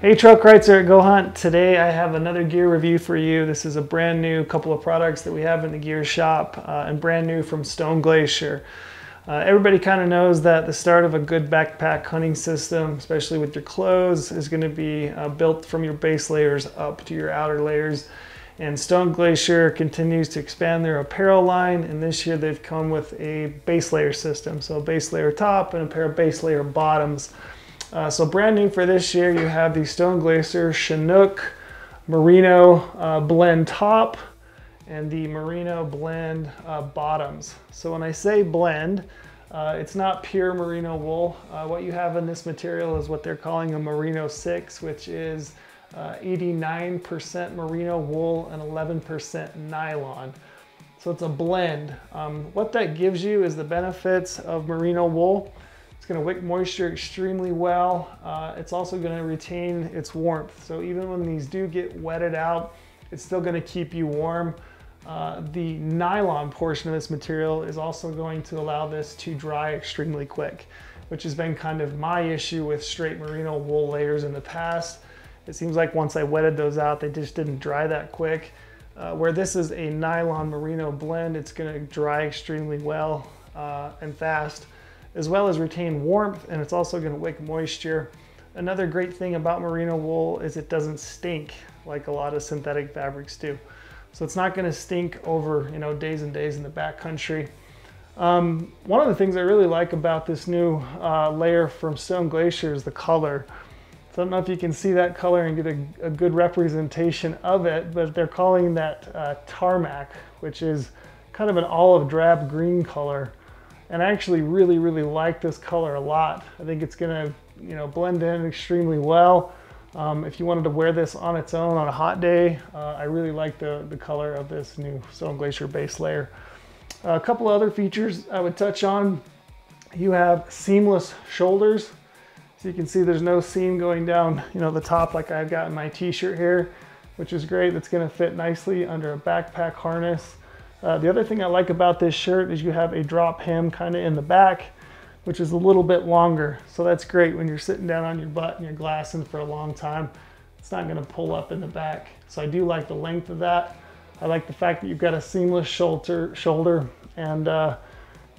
Hey Trail Kreitzer at goHUNT. Today I have another gear review for you. This is a brand new couple of products that we have in the gear shop uh, and brand new from Stone Glacier. Uh, everybody kind of knows that the start of a good backpack hunting system, especially with your clothes, is going to be uh, built from your base layers up to your outer layers. And Stone Glacier continues to expand their apparel line, and this year they've come with a base layer system. So a base layer top and a pair of base layer bottoms. Uh, so brand new for this year, you have the Stone Glacier Chinook Merino uh, blend top and the Merino blend uh, bottoms. So when I say blend, uh, it's not pure merino wool. Uh, what you have in this material is what they're calling a Merino 6, which is 89% uh, merino wool and 11% nylon. So it's a blend. Um, what that gives you is the benefits of merino wool. It's going to wick moisture extremely well. Uh, it's also going to retain its warmth. So even when these do get wetted out, it's still going to keep you warm. Uh, the nylon portion of this material is also going to allow this to dry extremely quick, which has been kind of my issue with straight merino wool layers in the past. It seems like once I wetted those out, they just didn't dry that quick. Uh, where this is a nylon merino blend, it's gonna dry extremely well uh, and fast as well as retain warmth and it's also going to wick moisture. Another great thing about merino wool is it doesn't stink like a lot of synthetic fabrics do. So it's not going to stink over you know days and days in the backcountry. Um, one of the things I really like about this new uh, layer from Stone Glacier is the color. So I don't know if you can see that color and get a, a good representation of it, but they're calling that uh, tarmac, which is kind of an olive drab green color. And I actually really, really like this color a lot. I think it's gonna, you know, blend in extremely well. Um, if you wanted to wear this on its own on a hot day, uh, I really like the, the color of this new Stone Glacier base layer. a couple other features I would touch on. You have seamless shoulders. So you can see there's no seam going down, you know, the top like I've got in my t-shirt here, which is great. That's gonna fit nicely under a backpack harness. Uh, the other thing I like about this shirt is you have a drop hem kind of in the back, which is a little bit longer. So that's great when you're sitting down on your butt and you're glassing for a long time. It's not gonna pull up in the back. So I do like the length of that. I like the fact that you've got a seamless shoulder, shoulder and uh,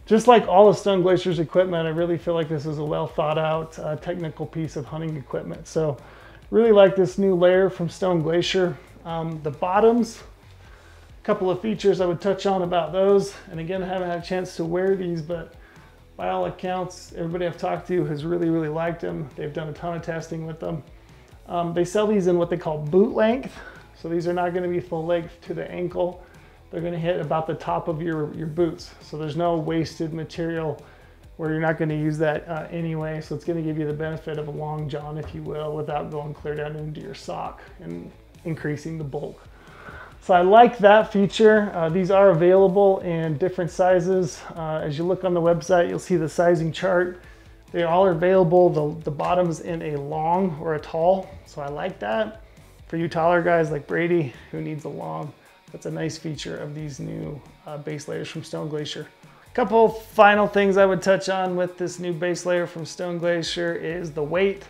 just like all of Stone Glacier's equipment, I really feel like this is a well thought out uh, technical piece of hunting equipment. So really like this new layer from Stone Glacier. Um, the bottoms, couple of features I would touch on about those. And again, I haven't had a chance to wear these, but by all accounts, everybody I've talked to has really, really liked them. They've done a ton of testing with them. Um, they sell these in what they call boot length. So these are not gonna be full length to the ankle. They're gonna hit about the top of your, your boots. So there's no wasted material where you're not gonna use that uh, anyway. So it's gonna give you the benefit of a long john, if you will, without going clear down into your sock and increasing the bulk. So I like that feature. Uh, these are available in different sizes. Uh, as you look on the website, you'll see the sizing chart. They all are available, the, the bottoms in a long or a tall. So I like that. For you taller guys like Brady who needs a long, that's a nice feature of these new uh, base layers from Stone Glacier. A couple final things I would touch on with this new base layer from Stone Glacier is the weight.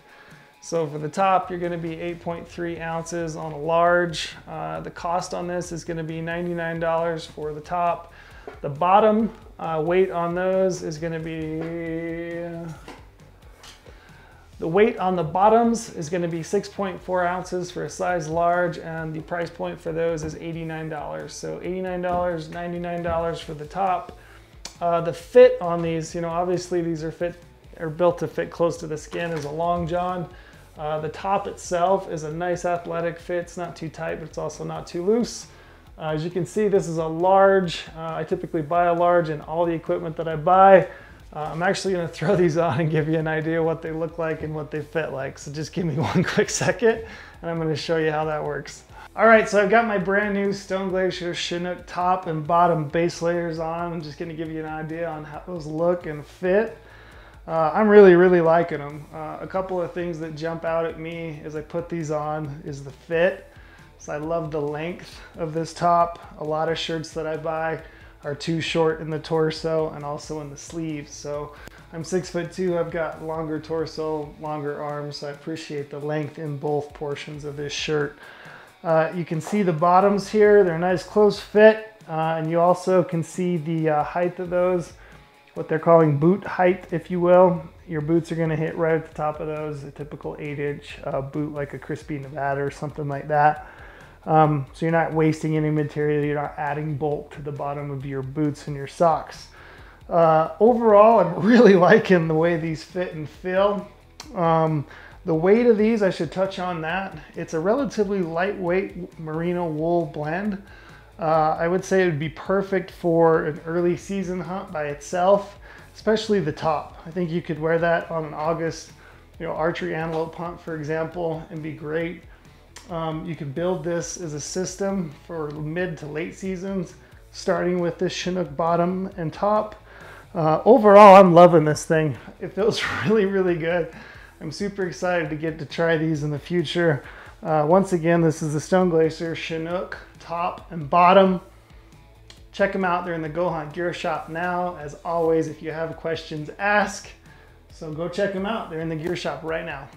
So for the top, you're gonna be 8.3 ounces on a large. Uh, the cost on this is gonna be $99 for the top. The bottom uh, weight on those is gonna be, the weight on the bottoms is gonna be 6.4 ounces for a size large and the price point for those is $89. So $89, $99 for the top. Uh, the fit on these, you know, obviously these are fit are built to fit close to the skin as a long john. Uh, the top itself is a nice athletic fit. It's not too tight, but it's also not too loose. Uh, as you can see, this is a large. Uh, I typically buy a large in all the equipment that I buy. Uh, I'm actually gonna throw these on and give you an idea what they look like and what they fit like. So just give me one quick second and I'm gonna show you how that works. All right, so I've got my brand new Stone Glacier Chinook top and bottom base layers on. I'm just gonna give you an idea on how those look and fit. Uh, I'm really, really liking them. Uh, a couple of things that jump out at me as I put these on is the fit. So I love the length of this top. A lot of shirts that I buy are too short in the torso and also in the sleeves. So I'm six foot two. I've got longer torso, longer arms, so I appreciate the length in both portions of this shirt. Uh, you can see the bottoms here. They're a nice close fit. Uh, and you also can see the uh, height of those, what they're calling boot height, if you will. Your boots are gonna hit right at the top of those, a typical eight inch uh, boot like a Crispi Nevada or something like that. Um, so you're not wasting any material, you're not adding bulk to the bottom of your boots and your socks. Uh, overall, I'm really liking the way these fit and feel. Um, the weight of these, I should touch on that. It's a relatively lightweight merino wool blend. Uh, I would say it would be perfect for an early season hunt by itself, especially the top. I think you could wear that on an August, you know, archery antelope hunt, for example, and be great. Um, you could build this as a system for mid to late seasons, starting with this Chinook bottom and top. Uh, overall, I'm loving this thing. It feels really, really good. I'm super excited to get to try these in the future. Uh, once again, this is the Stone Glacier Chinook top and bottom. Check them out. They're in the goHUNT Gear Shop now. As always, if you have questions, ask. So go check them out. They're in the gear shop right now.